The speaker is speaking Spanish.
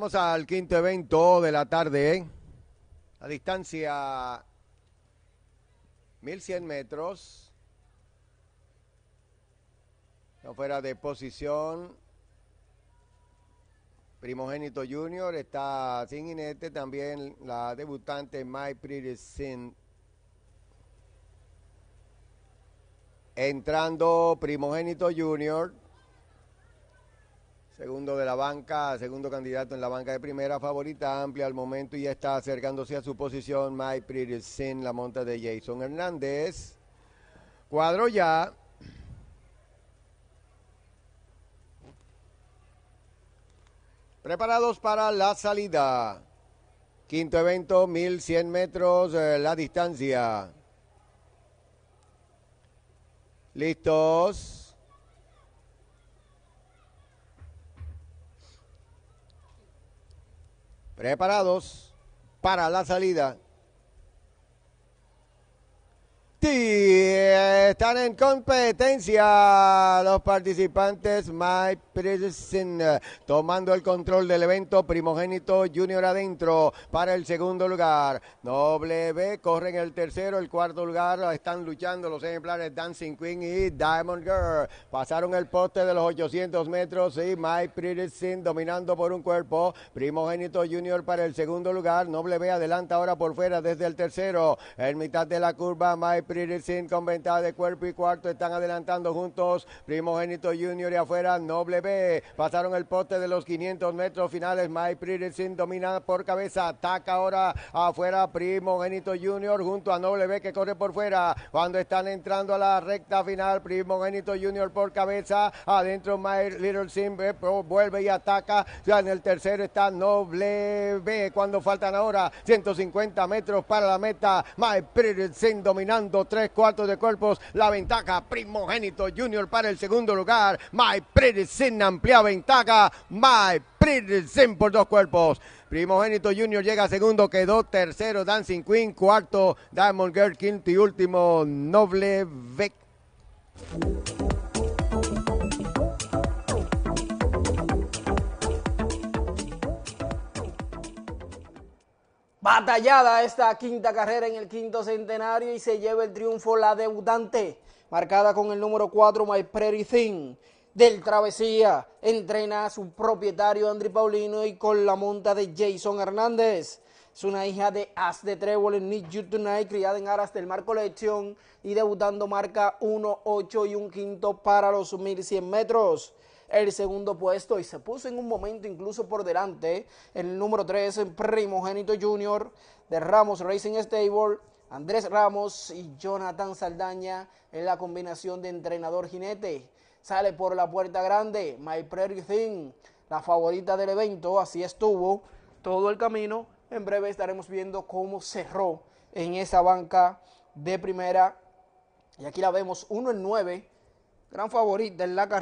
Vamos al quinto evento de la tarde. A distancia 1100 metros. No fuera de posición. Primogénito Junior está sin jinete. También la debutante My Pretty Sin. Entrando Primogénito Junior. Segundo de la banca, segundo candidato en la banca de primera, favorita amplia al momento y ya está acercándose a su posición My Pretty Sin, la monta de Jason Hernández. Cuadro ya. Preparados para la salida. Quinto evento, 1100 metros eh, la distancia. Listos. Preparados para la salida. Sí, están en competencia los participantes My Prison tomando el control del evento primogénito Junior adentro para el segundo lugar. B corre en el tercero, el cuarto lugar están luchando los ejemplares Dancing Queen y Diamond Girl. Pasaron el poste de los 800 metros y My Prison dominando por un cuerpo. Primogénito Junior para el segundo lugar. B adelanta ahora por fuera desde el tercero. En mitad de la curva My Sin con ventaja de cuerpo y cuarto están adelantando juntos. Primogénito Junior y afuera Noble B. Pasaron el poste de los 500 metros finales. My Sin domina por cabeza. Ataca ahora afuera Primogénito Junior junto a Noble B que corre por fuera. Cuando están entrando a la recta final, Primogénito Junior por cabeza. Adentro My Little Sin vuelve y ataca. Ya en el tercero está Noble B. Cuando faltan ahora 150 metros para la meta. My Sin dominando tres cuartos de cuerpos. La ventaja primogénito Junior para el segundo lugar. My Sin amplia ventaja. My Sin por dos cuerpos. Primogénito Junior llega segundo, quedó tercero Dancing Queen, cuarto Diamond Girl, quinto y último Noble Beck. Batallada esta quinta carrera en el quinto centenario y se lleva el triunfo la debutante, marcada con el número 4 My Pretty Thing del Travesía. Entrena a su propietario Andri Paulino y con la monta de Jason Hernández. Es una hija de As de Trébol en Need You Tonight, criada en aras del Marco Lección y debutando marca 1, 8 y un quinto para los 1100 metros el segundo puesto y se puso en un momento incluso por delante el número 3 en Primogénito Junior de Ramos Racing Stable, Andrés Ramos y Jonathan Saldaña en la combinación de entrenador jinete. Sale por la puerta grande My Prairie Thing, la favorita del evento, así estuvo todo el camino. En breve estaremos viendo cómo cerró en esa banca de primera. Y aquí la vemos, 1 en 9, gran favorita en la carrera.